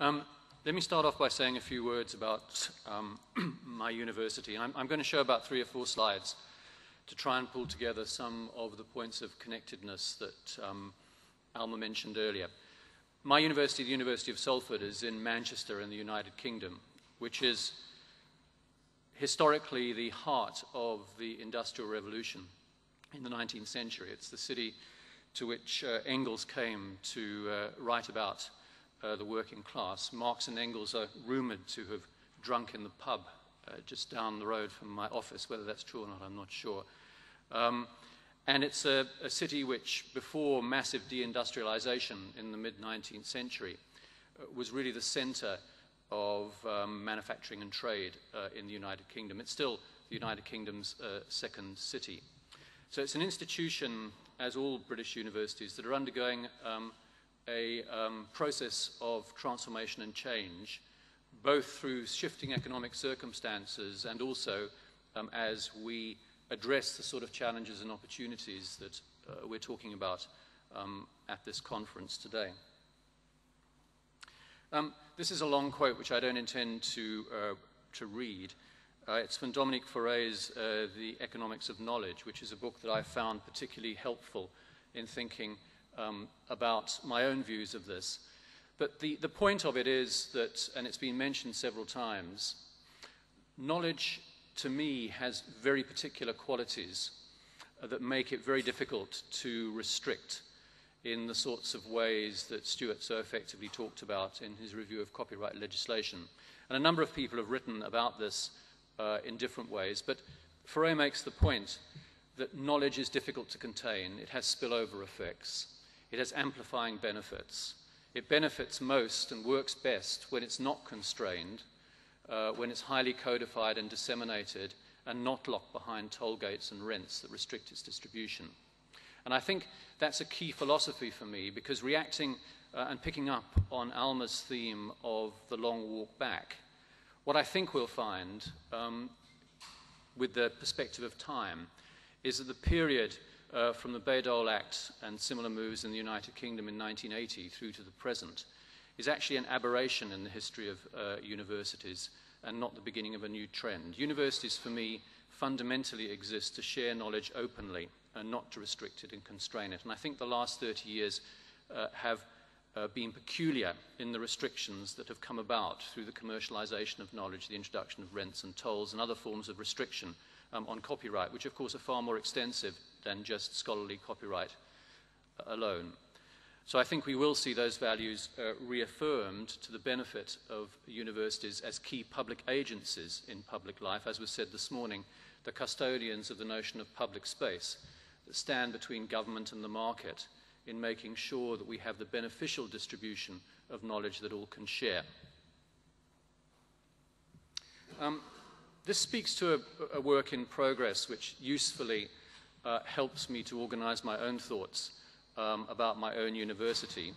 Um, let me start off by saying a few words about um, my university. I'm, I'm, going to show about three or four slides to try and pull together some of the points of connectedness that um, Alma mentioned earlier. My university, the University of Salford, is in Manchester in the United Kingdom, which is historically the heart of the Industrial Revolution in the 19th century. It's the city to which uh, Engels came to uh, write about uh, the working class. Marx and Engels are rumored to have drunk in the pub uh, just down the road from my office. Whether that's true or not, I'm not sure. Um, and it's a, a, city which, before massive deindustrialization in the mid 19th century, uh, was really the center of um, manufacturing and trade uh, in the United Kingdom. It's still the United Kingdom's uh, second city. So it's an institution, as all British universities, that are undergoing um, a um, process of transformation and change, both through shifting economic circumstances and also um, as we address the sort of challenges and opportunities that uh, we're talking about um, at this conference today. Um, this is a long quote which I don't intend to, uh, to read. Uh, it's from Dominique Foray's uh, The Economics of Knowledge, which is a book that I found particularly helpful in thinking um, about my own views of this. But the, the point of it is that, and it's been mentioned several times, knowledge to me has very particular qualities uh, that make it very difficult to restrict in the sorts of ways that Stuart so effectively talked about in his review of copyright legislation. And a number of people have written about this uh, in different ways, but Foray makes the point that knowledge is difficult to contain. It has spillover effects. It has amplifying benefits. It benefits most and works best when it's not constrained, uh, when it's highly codified and disseminated and not locked behind toll gates and rents that restrict its distribution. And I think that's a key philosophy for me because reacting uh, and picking up on Alma's theme of the long walk back, what I think we'll find um, with the perspective of time is that the period uh, from the Bayh-Dole Act and similar moves in the United Kingdom in 1980 through to the present is actually an aberration in the history of uh, universities and not the beginning of a new trend. Universities, for me, fundamentally exist to share knowledge openly and not to restrict it and constrain it. And I think the last 30 years uh, have uh, been peculiar in the restrictions that have come about through the commercialization of knowledge, the introduction of rents and tolls, and other forms of restriction um, on copyright, which of course are far more extensive than just scholarly copyright uh, alone. So I think we will see those values uh, reaffirmed to the benefit of universities as key public agencies in public life, as was said this morning, the custodians of the notion of public space that stand between government and the market in making sure that we have the beneficial distribution of knowledge that all can share. Um, this speaks to a, a, work in progress which usefully uh, helps me to organize my own thoughts um, about my own university.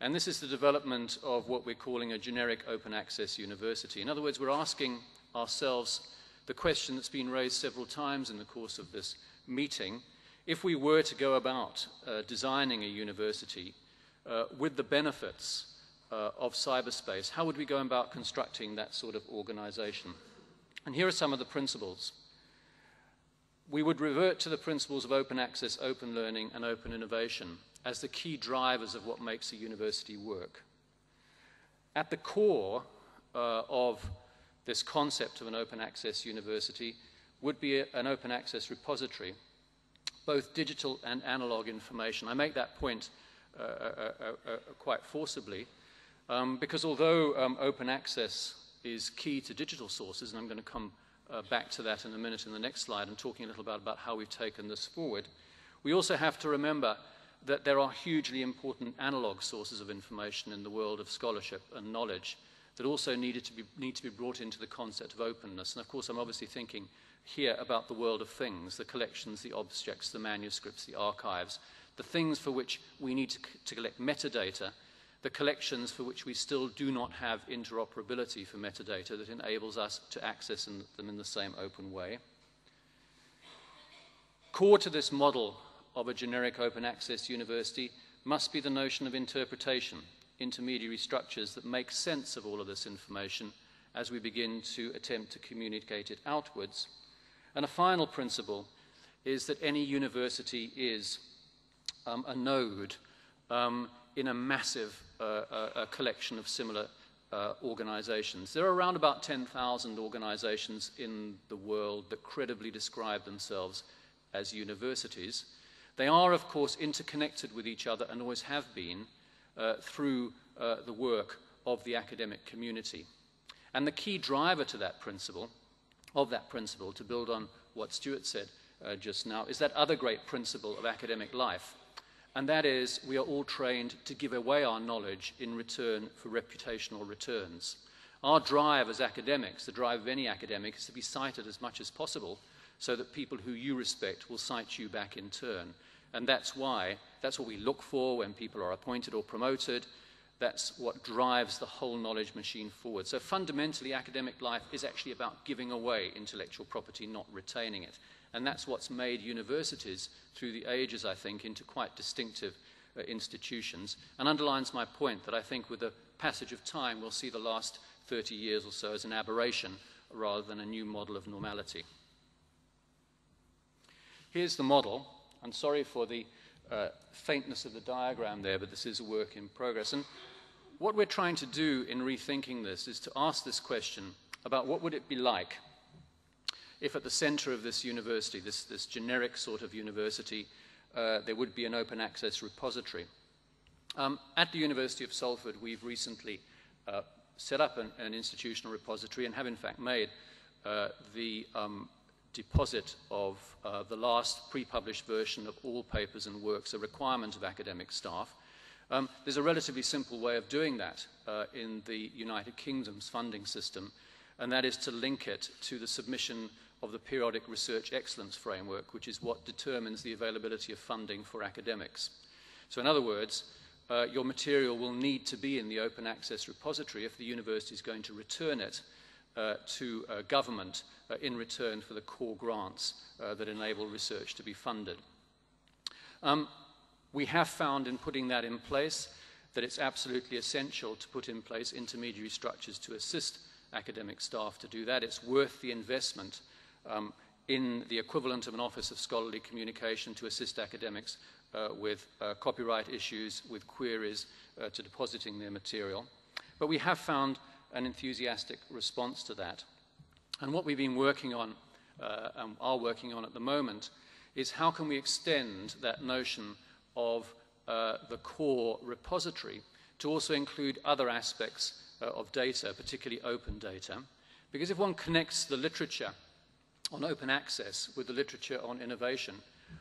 And this is the development of what we're calling a generic open access university. In other words, we're asking ourselves the question that's been raised several times in the course of this meeting. If we were to go about uh, designing a university uh, with the benefits uh, of cyberspace, how would we go about constructing that sort of organization? And here are some of the principles we would revert to the principles of open access, open learning, and open innovation as the key drivers of what makes a university work. At the core uh, of this concept of an open access university would be a, an open access repository, both digital and analog information. I make that point uh, uh, uh, uh quite forcibly um, because although um, open access is key to digital sources, and I'm going to come uh, back to that in a minute in the next slide and talking a little bit about how we've taken this forward. We also have to remember that there are hugely important analog sources of information in the world of scholarship and knowledge that also needed to be, need to be brought into the concept of openness. And of course, I'm obviously thinking here about the world of things, the collections, the objects, the manuscripts, the archives, the things for which we need to, to collect metadata the collections for which we still do not have interoperability for metadata that enables us to access them in the same open way. Core to this model of a generic open access university must be the notion of interpretation. intermediary structures that make sense of all of this information as we begin to attempt to communicate it outwards. And a final principle is that any university is um, a node um, in a massive uh, uh, collection of similar uh, organizations. There are around about 10,000 organizations in the world that credibly describe themselves as universities. They are, of course, interconnected with each other and always have been uh, through the work of the academic community. And the key driver to that principle, of that principle, to build on what Stuart said uh, just now, is that other great principle of academic life. And that is, we are all trained to give away our knowledge in return for reputational returns. Our drive as academics, the drive of any academic, is to be cited as much as possible so that people who you respect will cite you back in turn. And that's why, that's what we look for when people are appointed or promoted. That's what drives the whole knowledge machine forward. So fundamentally, academic life is actually about giving away intellectual property, not retaining it. And that's what's made universities through the ages, I think, into quite distinctive uh, institutions and underlines my point that I think with the passage of time, we'll see the last 30 years or so as an aberration rather than a new model of normality. Here's the model. I'm sorry for the uh, faintness of the diagram there, but this is a work in progress. And what we're trying to do in rethinking this is to ask this question about what would it be like if at the center of this university, this, this generic sort of university, uh, there would be an open access repository. Um, at the University of Salford, we've recently uh, set up an, an, institutional repository and have in fact made uh, the um, deposit of uh, the last pre-published version of all papers and works a requirement of academic staff. Um, there's a relatively simple way of doing that uh, in the United Kingdom's funding system, and that is to link it to the submission of the Periodic Research Excellence Framework, which is what determines the availability of funding for academics. So in other words, uh, your material will need to be in the open access repository if the university is going to return it uh, to uh, government uh, in return for the core grants uh, that enable research to be funded. Um, we have found in putting that in place that it's absolutely essential to put in place intermediary structures to assist academic staff to do that. It's worth the investment um, in the equivalent of an Office of Scholarly Communication to assist academics uh, with uh, copyright issues, with queries uh, to depositing their material. But we have found an enthusiastic response to that. And what we've been working on, uh, and are working on at the moment, is how can we extend that notion of uh, the core repository to also include other aspects of data, particularly open data. Because if one connects the literature on open access with the literature on innovation,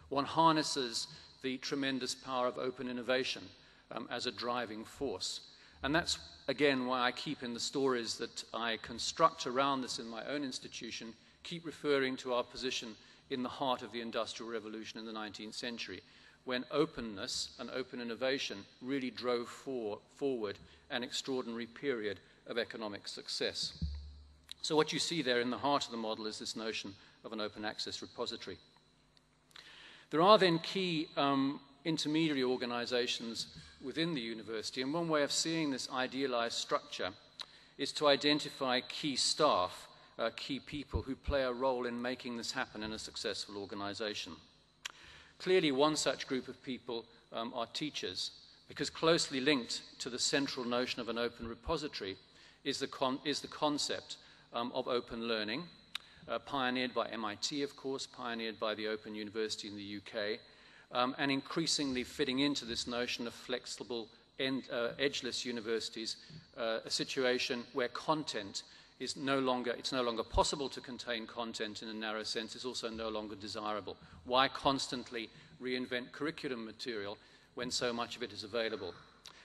one harnesses the tremendous power of open innovation um, as a driving force. And that's, again, why I keep in the stories that I construct around this in my own institution, keep referring to our position in the heart of the Industrial Revolution in the 19th century, when openness and open innovation really drove for, forward an extraordinary period of economic success. So what you see there in the heart of the model is this notion of an open access repository. There are then key um, intermediary organizations within the university, and one way of seeing this idealized structure is to identify key staff, uh, key people who play a role in making this happen in a successful organization. Clearly, one such group of people um, are teachers, because closely linked to the central notion of an open repository is the, is the concept um, of open learning, uh, pioneered by MIT, of course, pioneered by the Open University in the UK, um, and increasingly fitting into this notion of flexible, end, uh, edgeless universities, uh, a situation where content is no longer, it's no longer possible to contain content in a narrow sense, it's also no longer desirable. Why constantly reinvent curriculum material when so much of it is available?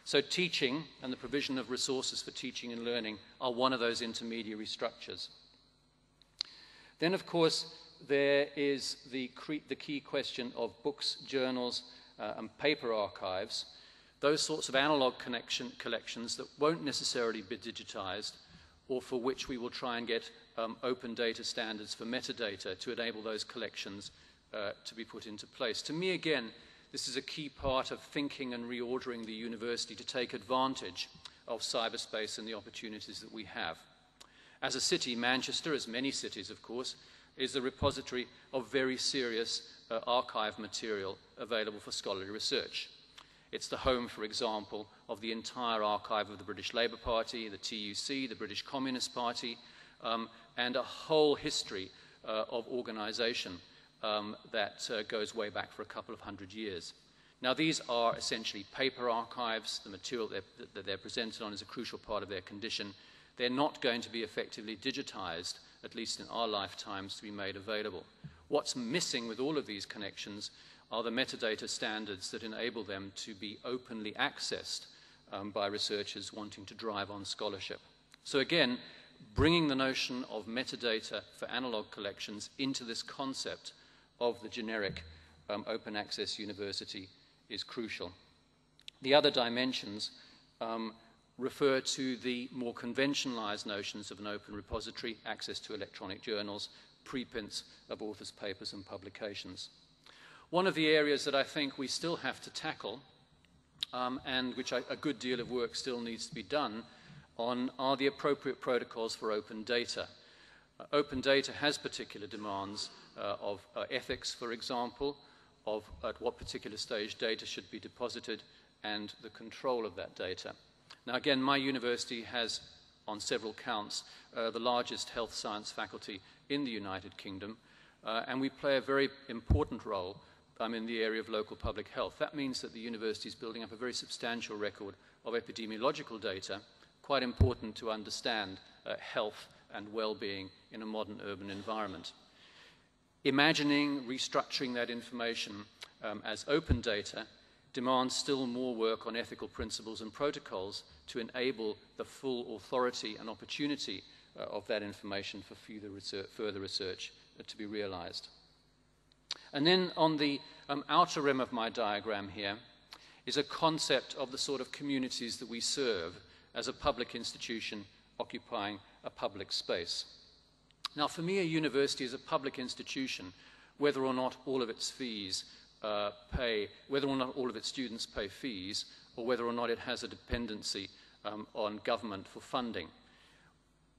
So teaching and the provision of resources for teaching and learning are one of those intermediary structures. Then, of course, there is the, the key question of books, journals, uh, and paper archives, those sorts of analog collections that won't necessarily be digitized or for which we will try and get um, open data standards for metadata to enable those collections uh, to be put into place. To me, again, this is a key part of thinking and reordering the university to take advantage of cyberspace and the opportunities that we have. As a city, Manchester, as many cities, of course, is the repository of very serious uh, archive material available for scholarly research. It's the home, for example, of the entire archive of the British Labour Party, the TUC, the British Communist Party, um, and a whole history uh, of organisation um, that uh, goes way back for a couple of hundred years. Now, these are essentially paper archives. The material they're, that they're presented on is a crucial part of their condition. They're not going to be effectively digitized, at least in our lifetimes, to be made available. What's missing with all of these connections are the metadata standards that enable them to be openly accessed um, by researchers wanting to drive on scholarship. So, again, bringing the notion of metadata for analog collections into this concept of the generic um, open access university is crucial. The other dimensions um, refer to the more conventionalized notions of an open repository, access to electronic journals, preprints of authors' papers and publications. One of the areas that I think we still have to tackle, um, and which I, a good deal of work still needs to be done on, are the appropriate protocols for open data. Uh, open data has particular demands of uh, ethics, for example, of at what particular stage data should be deposited and the control of that data. Now, again, my university has, on several counts, uh, the largest health science faculty in the United Kingdom, uh, and we play a very important role um, in the area of local public health. That means that the university is building up a very substantial record of epidemiological data, quite important to understand uh, health and well-being in a modern urban environment. Imagining restructuring that information um, as open data demands still more work on ethical principles and protocols to enable the full authority and opportunity uh, of that information for further research, further research uh, to be realized. And then on the um, outer rim of my diagram here is a concept of the sort of communities that we serve as a public institution occupying a public space. Now, for me, a university is a public institution, whether or not all of its fees uh, pay, whether or not all of its students pay fees, or whether or not it has a dependency um, on government for funding.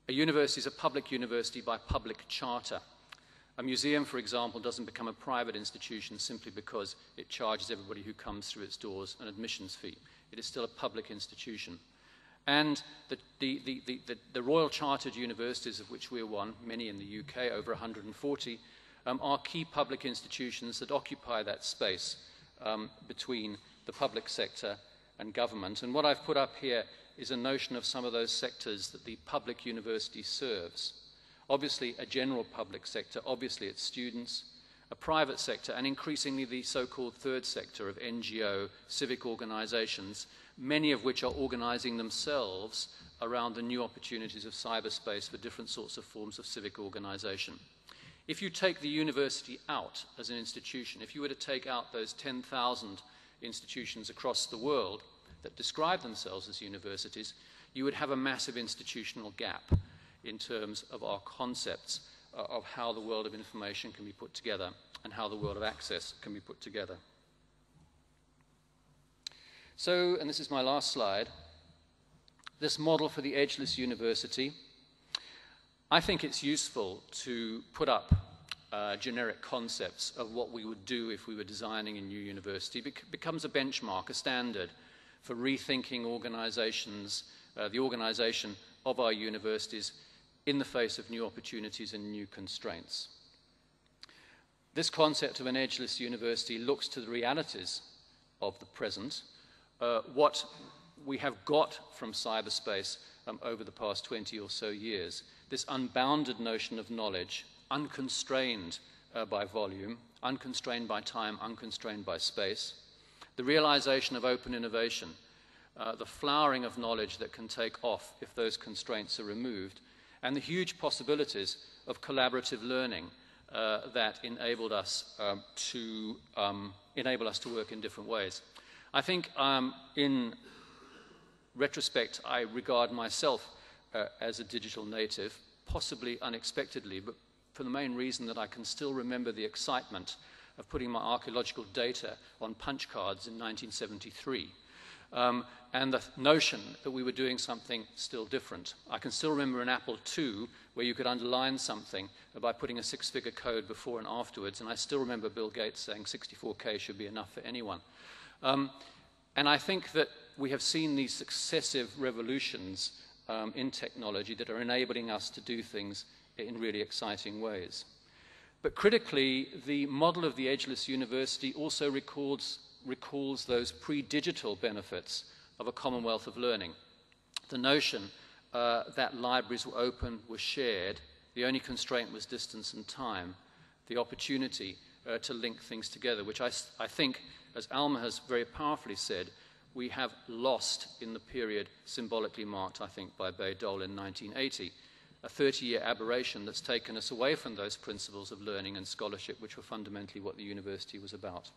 A university is a public university by public charter. A museum, for example, doesn't become a private institution simply because it charges everybody who comes through its doors an admissions fee. It is still a public institution. And the, the, the, the, Royal Chartered Universities, of which we're one, many in the UK, over 140, um, are key public institutions that occupy that space um, between the public sector and government. And what I've put up here is a notion of some of those sectors that the public university serves. Obviously, a general public sector, obviously, it's students, a private sector, and increasingly the so called third sector of NGO, civic organizations, many of which are organizing themselves around the new opportunities of cyberspace for different sorts of forms of civic organization. If you take the university out as an institution, if you were to take out those 10,000 institutions across the world that describe themselves as universities, you would have a massive institutional gap in terms of our concepts uh, of how the world of information can be put together and how the world of access can be put together. So, and this is my last slide, this model for the edgeless university I think it's useful to put up uh, generic concepts of what we would do if we were designing a new university. It becomes a benchmark, a standard for rethinking organizations, uh, the organization of our universities in the face of new opportunities and new constraints. This concept of an edgeless university looks to the realities of the present, uh, what we have got from cyberspace um, over the past 20 or so years, this unbounded notion of knowledge, unconstrained uh, by volume, unconstrained by time, unconstrained by space, the realization of open innovation, uh, the flowering of knowledge that can take off if those constraints are removed, and the huge possibilities of collaborative learning uh, that enabled us um, to um, enable us to work in different ways. I think um, in retrospect, I regard myself uh, as a digital native, possibly unexpectedly, but for the main reason that I can still remember the excitement of putting my archaeological data on punch cards in 1973. Um, and the notion that we were doing something still different. I can still remember an Apple II where you could underline something by putting a six figure code before and afterwards, and I still remember Bill Gates saying 64K should be enough for anyone. Um, and I think that we have seen these successive revolutions um, in technology that are enabling us to do things in really exciting ways. But critically, the model of the Edgeless University also records, recalls those pre-digital benefits of a commonwealth of learning. The notion uh, that libraries were open, were shared, the only constraint was distance and time, the opportunity uh, to link things together, which I, I think, as Alma has very powerfully said, we have lost in the period symbolically marked, I think, by Bayh-Dole in 1980 a 30 year aberration that's taken us away from those principles of learning and scholarship, which were fundamentally what the university was about.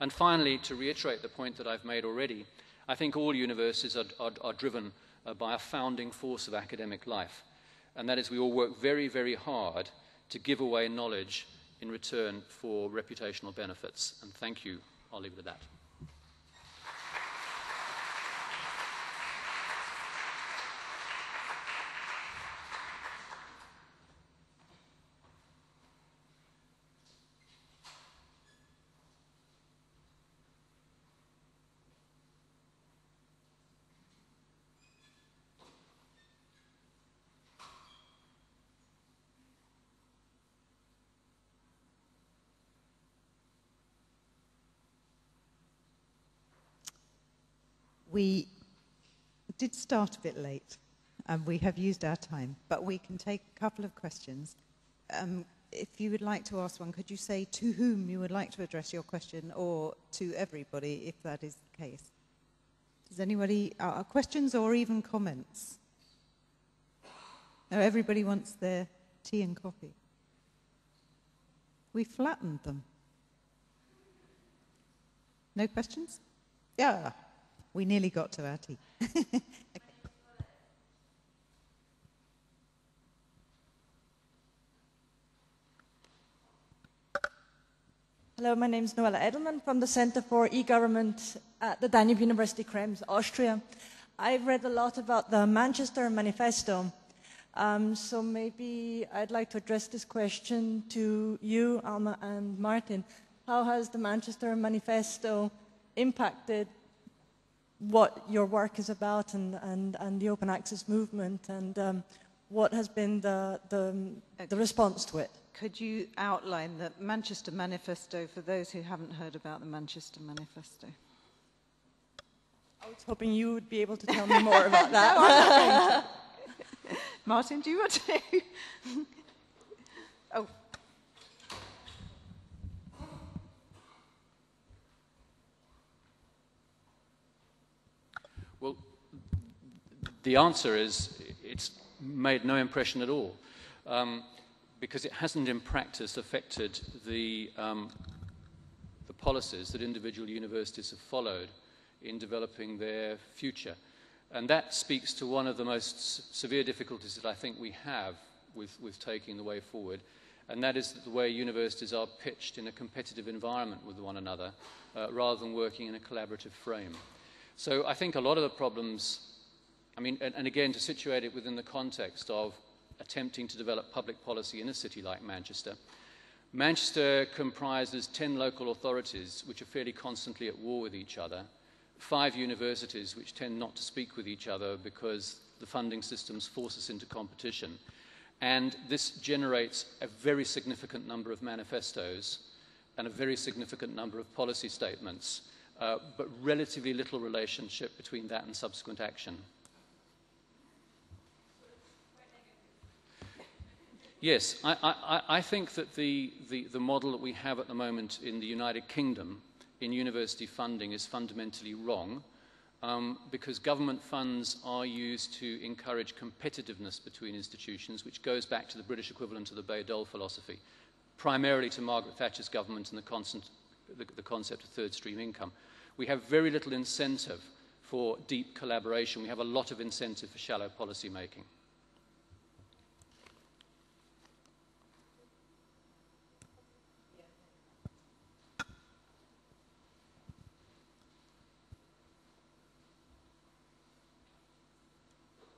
And finally, to reiterate the point that I've made already, I think all universities are, are, are driven uh, by a founding force of academic life, and that is we all work very, very hard to give away knowledge in return for reputational benefits. And thank you. I'll leave it at that. We did start a bit late and we have used our time, but we can take a couple of questions. Um, if you would like to ask one, could you say to whom you would like to address your question or to everybody if that is the case? Does anybody, uh, questions or even comments? No, everybody wants their tea and coffee. We flattened them. No questions? Yeah. We nearly got to our tea. Hello, my name is Noella Edelmann from the Center for E-Government at the Danube University Krems, Austria. I've read a lot about the Manchester Manifesto, um, so maybe I'd like to address this question to you, Alma and Martin. How has the Manchester Manifesto impacted what your work is about and, and, and the open access movement and um, what has been the, the, the response to it. Could you outline the Manchester Manifesto for those who haven't heard about the Manchester Manifesto? I was hoping you would be able to tell me more about that. Martin, do you want to? oh. Well, the answer is it's made no impression at all um, because it hasn't in practice affected the, um, the policies that individual universities have followed in developing their future. And that speaks to one of the most severe difficulties that I think we have with, with taking the way forward, and that is that the way universities are pitched in a competitive environment with one another uh, rather than working in a collaborative frame. So I think a lot of the problems, I mean, and, and again, to situate it within the context of attempting to develop public policy in a city like Manchester, Manchester comprises 10 local authorities which are fairly constantly at war with each other, five universities which tend not to speak with each other because the funding systems force us into competition. And this generates a very significant number of manifestos and a very significant number of policy statements uh, but relatively little relationship between that and subsequent action. Yes, I, I, I think that the, the, the, model that we have at the moment in the United Kingdom in university funding is fundamentally wrong um, because government funds are used to encourage competitiveness between institutions, which goes back to the British equivalent of the Bayh-Dole philosophy, primarily to Margaret Thatcher's government and the, constant, the, the concept of third stream income we have very little incentive for deep collaboration. We have a lot of incentive for shallow policy making.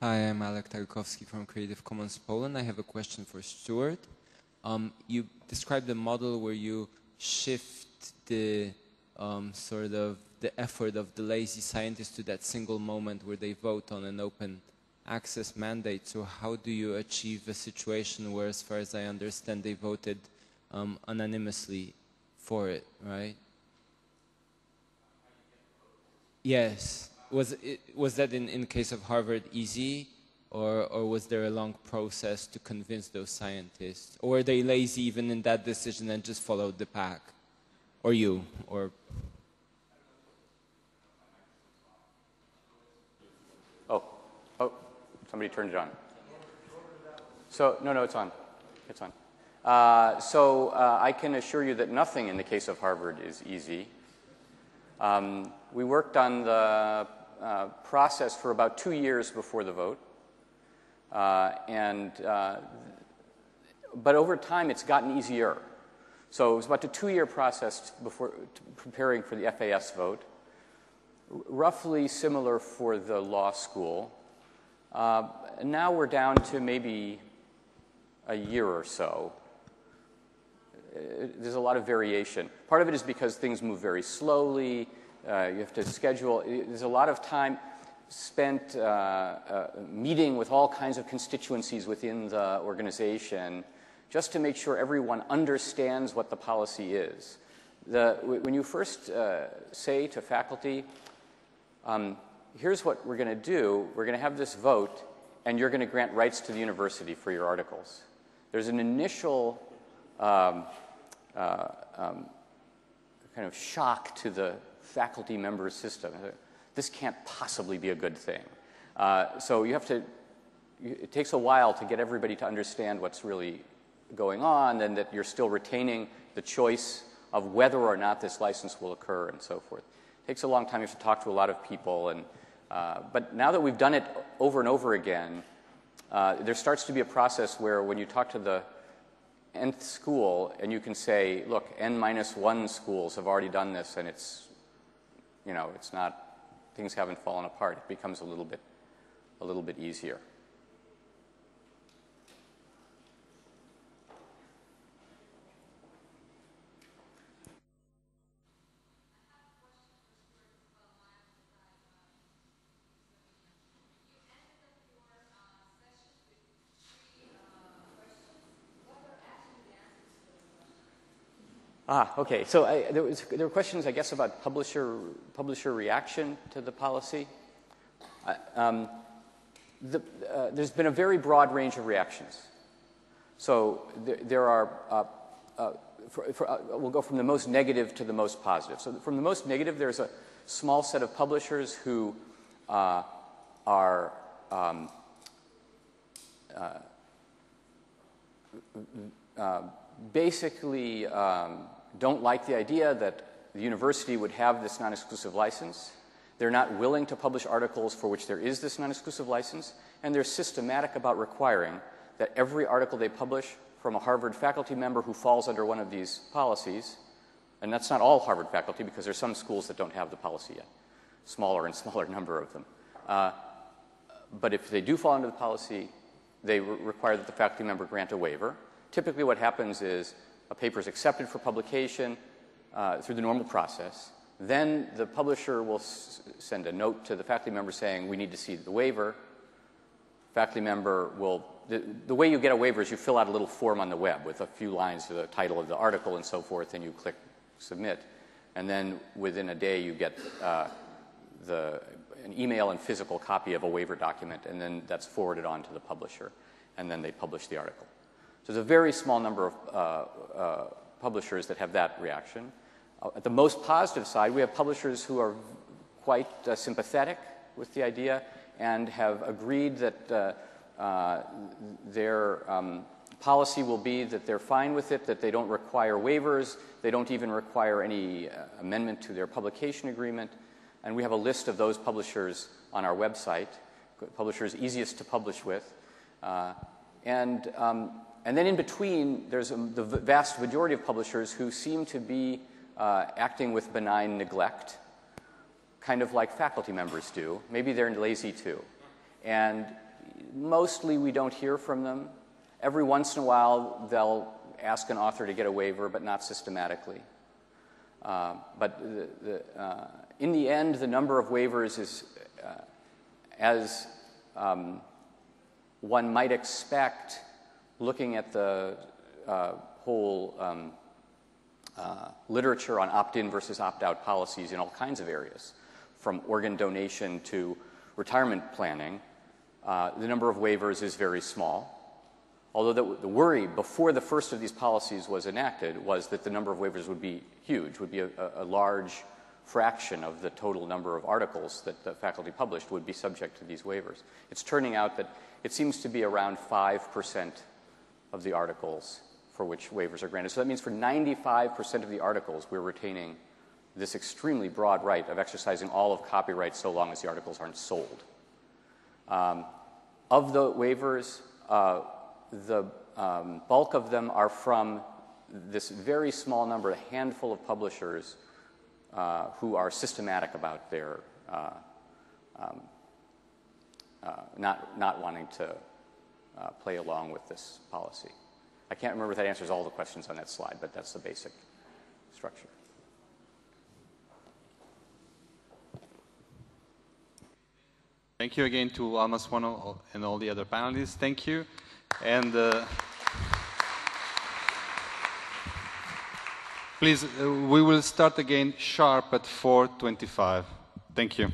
Hi, I'm Alek Tarkowski from Creative Commons Poland. I have a question for Stuart. Um, you described a model where you shift the um, sort of the effort of the lazy scientists to that single moment where they vote on an open access mandate. So how do you achieve a situation where, as far as I understand, they voted um, anonymously for it, right? Yes. Was, it, was that in, in case of Harvard easy? Or, or was there a long process to convince those scientists? Or were they lazy even in that decision and just followed the pack? Or you? Or Oh, oh, somebody turned it on. So, no, no, it's on. It's on. Uh, so, uh, I can assure you that nothing in the case of Harvard is easy. Um, we worked on the uh, process for about two years before the vote. Uh, and, uh, but over time, it's gotten easier. So, it was about a two year process before preparing for the FAS vote roughly similar for the law school. Uh, now we're down to maybe a year or so. There's a lot of variation. Part of it is because things move very slowly. Uh, you have to schedule. There's a lot of time spent uh, uh, meeting with all kinds of constituencies within the organization just to make sure everyone understands what the policy is. The, when you first uh, say to faculty, um, here's what we're going to do we're going to have this vote, and you're going to grant rights to the university for your articles. There's an initial um, uh, um, kind of shock to the faculty member system. This can't possibly be a good thing. Uh, so you have to, it takes a while to get everybody to understand what's really going on and that you're still retaining the choice of whether or not this license will occur and so forth It takes a long time. You have to talk to a lot of people. And, uh, but now that we've done it over and over again, uh, there starts to be a process where when you talk to the nth school and you can say, look, n minus one schools have already done this and it's, you know, it's not, things haven't fallen apart. It becomes a little bit, a little bit easier. Ah, okay. So I, there, was, there were questions, I guess, about publisher, publisher reaction to the policy. Uh, um, the, uh, there's been a very broad range of reactions. So there, there are, uh, uh for, for, uh, we'll go from the most negative to the most positive. So from the most negative, there's a small set of publishers who uh, are um, basically um, don't like the idea that the university would have this non exclusive license. They're not willing to publish articles for which there is this non exclusive license. And they're systematic about requiring that every article they publish from a Harvard faculty member who falls under one of these policies, and that's not all Harvard faculty because there's some schools that don't have the policy yet, smaller and smaller number of them. Uh, but if they do fall under the policy, they re- require that the faculty member grant a waiver. Typically, what happens is a paper is accepted for publication uh, through the normal process. Then the publisher will s- send a note to the faculty member saying, We need to see the waiver. Faculty member will, the, the way you get a waiver is you fill out a little form on the web with a few lines to the title of the article and so forth, and you click submit. And then within a day, you get uh, the, an email and physical copy of a waiver document, and then that's forwarded on to the publisher, and then they publish the article. So there's a very small number of uh, uh, publishers that have that reaction. Uh, at the most positive side, we have publishers who are quite uh, sympathetic with the idea and have agreed that uh, uh, their um, policy will be that they're fine with it, that they don't require waivers, they don't even require any amendment to their publication agreement. And we have a list of those publishers on our website, publishers easiest to publish with. and um, and then in between, there's a, the vast majority of publishers who seem to be uh, acting with benign neglect, kind of like faculty members do. Maybe they're lazy too. And mostly we don't hear from them. Every once in a while, they'll ask an author to get a waiver, but not systematically. Uh, but the, the, uh, in the end, the number of waivers is uh, as um, one might expect looking at the uh, whole um, uh, literature on opt in versus opt out policies in all kinds of areas, from organ donation to retirement planning. Uh, the number of waivers is very small. Although the, the, worry before the first of these policies was enacted was that the number of waivers would be huge, would be a, a large fraction of the total number of articles that the faculty published would be subject to these waivers. It's turning out that it seems to be around 5% of the articles for which waivers are granted. So that means for 95% of the articles, we're retaining this extremely broad right of exercising all of copyright so long as the articles aren't sold. Um, of the waivers, uh, the um, bulk of them are from this very small number, a handful of publishers uh, who are systematic about their uh, um, uh, not, not wanting to uh, play along with this policy. I can't remember if that answers all the questions on that slide, but that's the basic structure. Thank you again to Alma Swan and all the other panelists. Thank you. And uh, please, uh, we will start again sharp at 4.25. Thank you.